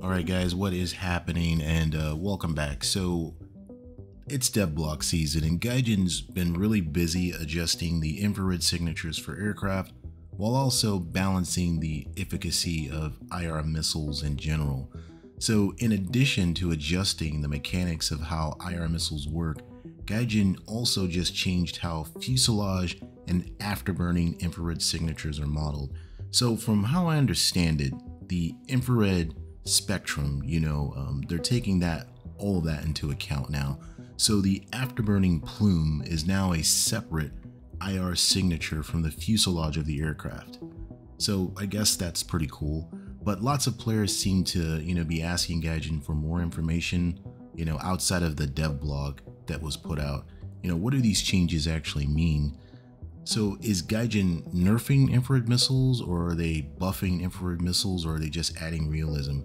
Alright guys, what is happening and uh, welcome back. So it's devblog season and Gaijin's been really busy adjusting the infrared signatures for aircraft while also balancing the efficacy of IR missiles in general. So in addition to adjusting the mechanics of how IR missiles work, Gaijin also just changed how fuselage and afterburning infrared signatures are modeled. So from how I understand it, the infrared spectrum, you know, um, they're taking that all of that into account now. So the afterburning plume is now a separate IR signature from the fuselage of the aircraft. So I guess that's pretty cool. But lots of players seem to, you know, be asking Gaijin for more information, you know, outside of the dev blog that was put out. You know, what do these changes actually mean? So is Gaijin nerfing infrared missiles or are they buffing infrared missiles or are they just adding realism?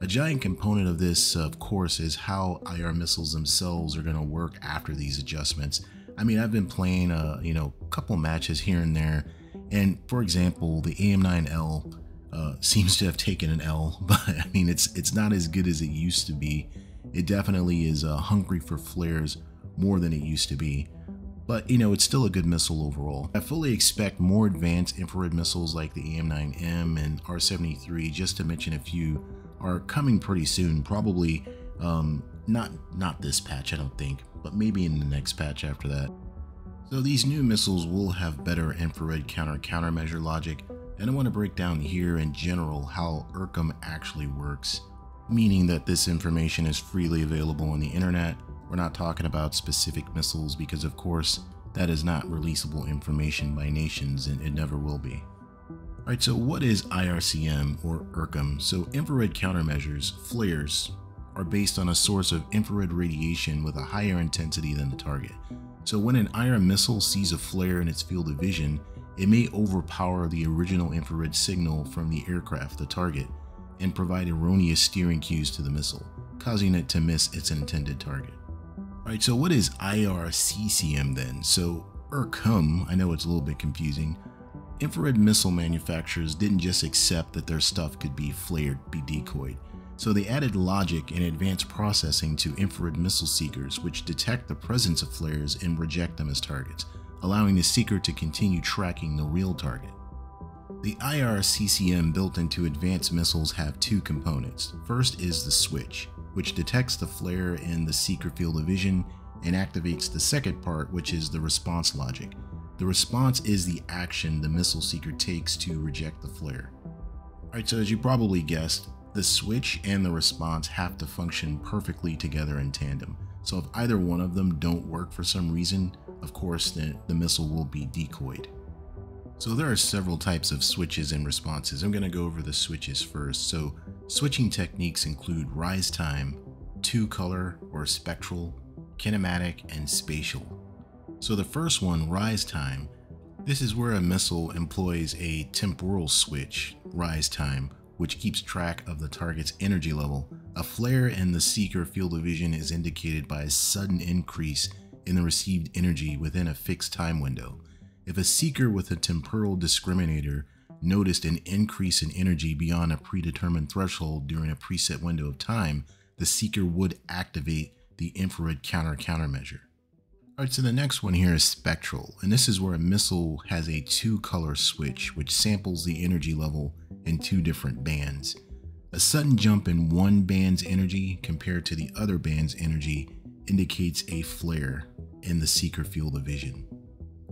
A giant component of this, of course, is how IR missiles themselves are going to work after these adjustments. I mean, I've been playing, uh, you know, a couple matches here and there, and for example, the AIM-9L uh, seems to have taken an L, but I mean, it's it's not as good as it used to be. It definitely is uh, hungry for flares more than it used to be. But, you know, it's still a good missile overall. I fully expect more advanced infrared missiles like the AIM-9M and R-73, just to mention a few, are coming pretty soon. Probably um, not not this patch, I don't think, but maybe in the next patch after that. So these new missiles will have better infrared counter-countermeasure logic, and I want to break down here in general how IRCM actually works, meaning that this information is freely available on the internet. We're not talking about specific missiles because of course that is not releasable information by nations and it never will be. Alright, so what is IRCM or IRCM? So infrared countermeasures, flares, are based on a source of infrared radiation with a higher intensity than the target. So when an IR missile sees a flare in its field of vision, it may overpower the original infrared signal from the aircraft, the target, and provide erroneous steering cues to the missile, causing it to miss its intended target. Alright, so what is IRCCM then? So IRCM, I know it's a little bit confusing, Infrared missile manufacturers didn't just accept that their stuff could be flared, be decoyed. So they added logic and advanced processing to infrared missile seekers which detect the presence of flares and reject them as targets, allowing the seeker to continue tracking the real target. The IRCCM built into advanced missiles have two components. First is the switch, which detects the flare in the seeker field of vision and activates the second part, which is the response logic, the response is the action the missile seeker takes to reject the flare. Alright, so as you probably guessed, the switch and the response have to function perfectly together in tandem. So if either one of them don't work for some reason, of course the, the missile will be decoyed. So there are several types of switches and responses. I'm going to go over the switches first. So switching techniques include rise time, two color or spectral, kinematic, and spatial. So the first one, rise time, this is where a missile employs a temporal switch, rise time, which keeps track of the target's energy level. A flare in the seeker field of vision is indicated by a sudden increase in the received energy within a fixed time window. If a seeker with a temporal discriminator noticed an increase in energy beyond a predetermined threshold during a preset window of time, the seeker would activate the infrared counter-countermeasure. Alright, so the next one here is spectral, and this is where a missile has a two color switch which samples the energy level in two different bands. A sudden jump in one band's energy compared to the other band's energy indicates a flare in the seeker field of vision.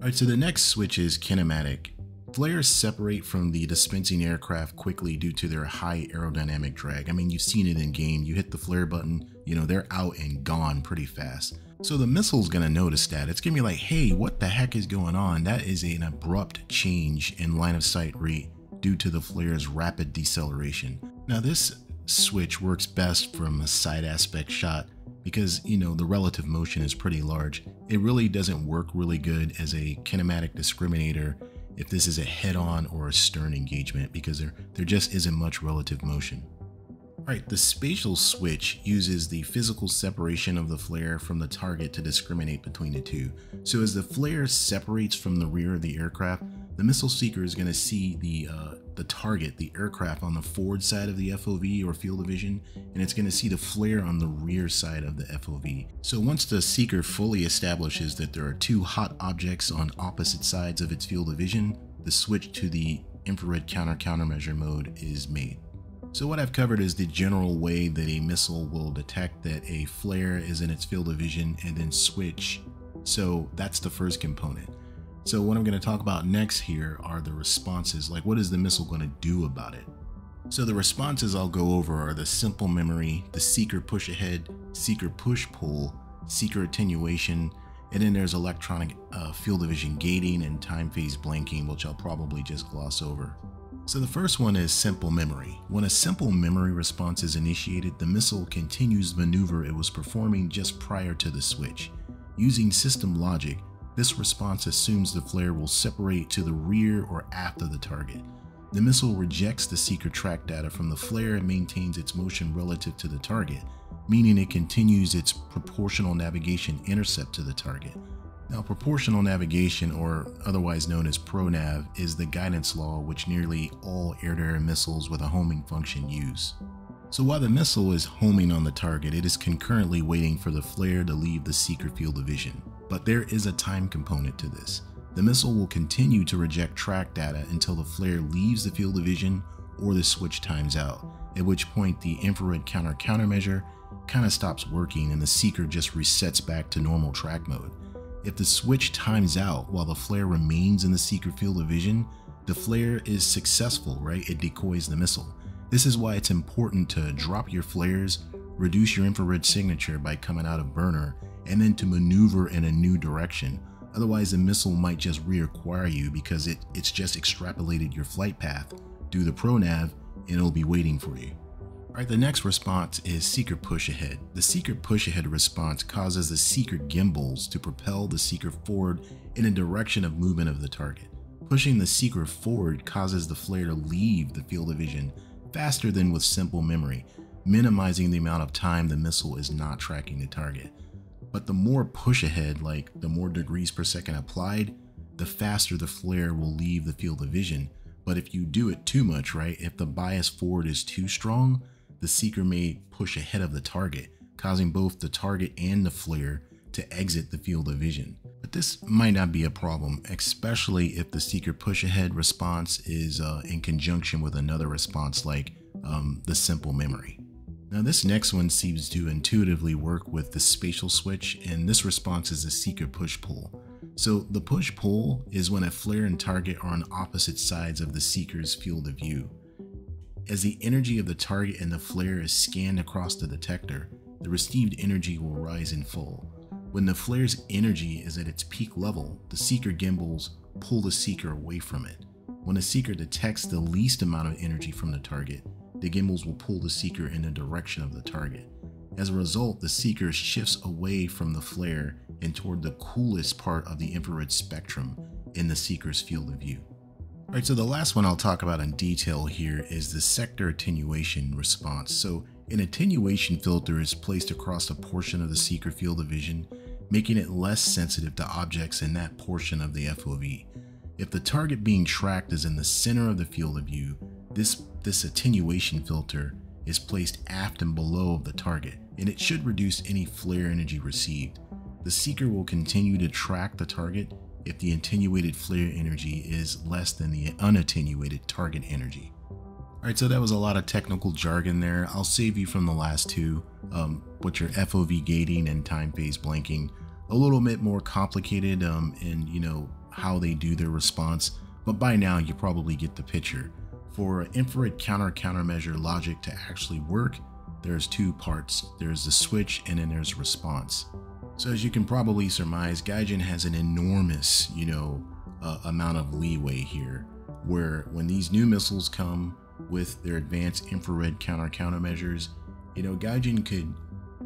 Alright, so the next switch is kinematic. Flares separate from the dispensing aircraft quickly due to their high aerodynamic drag. I mean, you've seen it in game. You hit the flare button, you know, they're out and gone pretty fast. So the missile's gonna notice that. It's gonna be like, hey, what the heck is going on? That is an abrupt change in line of sight rate due to the flare's rapid deceleration. Now this switch works best from a side aspect shot because, you know, the relative motion is pretty large. It really doesn't work really good as a kinematic discriminator if this is a head-on or a stern engagement because there, there just isn't much relative motion. Alright, the spatial switch uses the physical separation of the flare from the target to discriminate between the two. So as the flare separates from the rear of the aircraft, the missile seeker is going to see the uh, the target, the aircraft on the forward side of the FOV or field of vision, and it's going to see the flare on the rear side of the FOV. So once the seeker fully establishes that there are two hot objects on opposite sides of its field of vision, the switch to the infrared counter countermeasure mode is made. So what I've covered is the general way that a missile will detect that a flare is in its field of vision and then switch. So that's the first component. So what I'm going to talk about next here are the responses, like what is the missile going to do about it? So the responses I'll go over are the simple memory, the seeker push ahead, seeker push pull, seeker attenuation, and then there's electronic uh, field of vision gating and time phase blanking, which I'll probably just gloss over. So the first one is simple memory. When a simple memory response is initiated, the missile continues the maneuver it was performing just prior to the switch. Using system logic, this response assumes the flare will separate to the rear or aft of the target. The missile rejects the seeker track data from the flare and maintains its motion relative to the target, meaning it continues its proportional navigation intercept to the target. Now, proportional navigation, or otherwise known as PRONAV, is the guidance law which nearly all air-to-air missiles with a homing function use. So while the missile is homing on the target, it is concurrently waiting for the flare to leave the seeker field of vision. But there is a time component to this. The missile will continue to reject track data until the flare leaves the field of vision or the switch times out, at which point the infrared counter countermeasure kind of stops working and the seeker just resets back to normal track mode. If the switch times out while the flare remains in the seeker field of vision, the flare is successful, right? It decoys the missile. This is why it's important to drop your flares, reduce your infrared signature by coming out of burner, and then to maneuver in a new direction. Otherwise, the missile might just reacquire you because it, it's just extrapolated your flight path, do the pronav, and it'll be waiting for you. All right, the next response is seeker push ahead. The seeker push ahead response causes the seeker gimbals to propel the seeker forward in a direction of movement of the target. Pushing the seeker forward causes the flare to leave the field of vision faster than with simple memory, minimizing the amount of time the missile is not tracking the target. But the more push ahead, like the more degrees per second applied, the faster the flare will leave the field of vision. But if you do it too much, right, if the bias forward is too strong, the seeker may push ahead of the target, causing both the target and the flare to exit the field of vision. But this might not be a problem, especially if the seeker push ahead response is uh, in conjunction with another response like um, the simple memory. Now this next one seems to intuitively work with the spatial switch and this response is a seeker push-pull. So the push-pull is when a flare and target are on opposite sides of the seeker's field of view. As the energy of the target and the flare is scanned across the detector, the received energy will rise in full. When the flare's energy is at its peak level, the seeker gimbals pull the seeker away from it. When the seeker detects the least amount of energy from the target, the gimbals will pull the seeker in the direction of the target. As a result, the seeker shifts away from the flare and toward the coolest part of the infrared spectrum in the seeker's field of view. Alright, so the last one I'll talk about in detail here is the sector attenuation response. So an attenuation filter is placed across a portion of the seeker field of vision, making it less sensitive to objects in that portion of the FOV. If the target being tracked is in the center of the field of view, this, this attenuation filter is placed aft and below of the target, and it should reduce any flare energy received. The seeker will continue to track the target if the attenuated flare energy is less than the unattenuated target energy. Alright, so that was a lot of technical jargon there. I'll save you from the last two, um, which are FOV gating and time phase blanking. A little bit more complicated um, in, you know, how they do their response, but by now you probably get the picture. For infrared counter countermeasure logic to actually work, there's two parts. There's the switch and then there's response. So as you can probably surmise, Gaijin has an enormous, you know, uh, amount of leeway here, where when these new missiles come with their advanced infrared counter countermeasures, you know, Gaijin could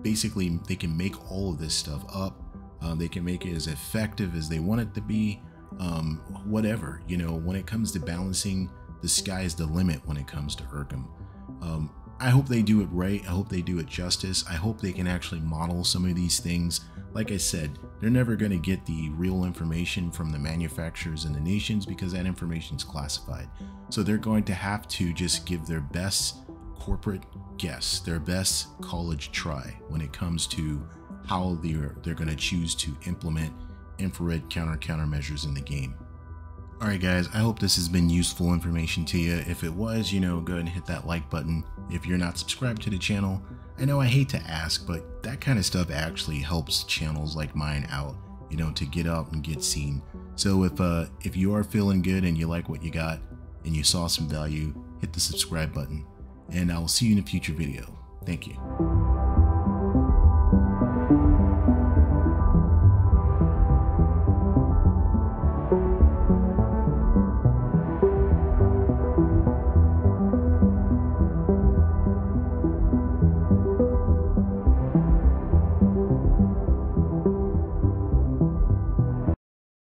basically, they can make all of this stuff up. Uh, they can make it as effective as they want it to be, um, whatever, you know, when it comes to balancing the sky's the limit when it comes to IRCM. Um, I hope they do it right. I hope they do it justice. I hope they can actually model some of these things. Like I said, they're never going to get the real information from the manufacturers and the nations because that information is classified. So they're going to have to just give their best corporate guess, their best college try when it comes to how they're, they're going to choose to implement infrared counter countermeasures in the game. Alright guys, I hope this has been useful information to you. If it was, you know, go ahead and hit that like button. If you're not subscribed to the channel, I know I hate to ask, but that kind of stuff actually helps channels like mine out, you know, to get out and get seen. So if uh if you are feeling good and you like what you got and you saw some value, hit the subscribe button. And I will see you in a future video. Thank you.